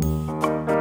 Música